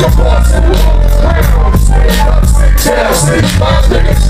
nigga, boss, tail, stick, five niggas.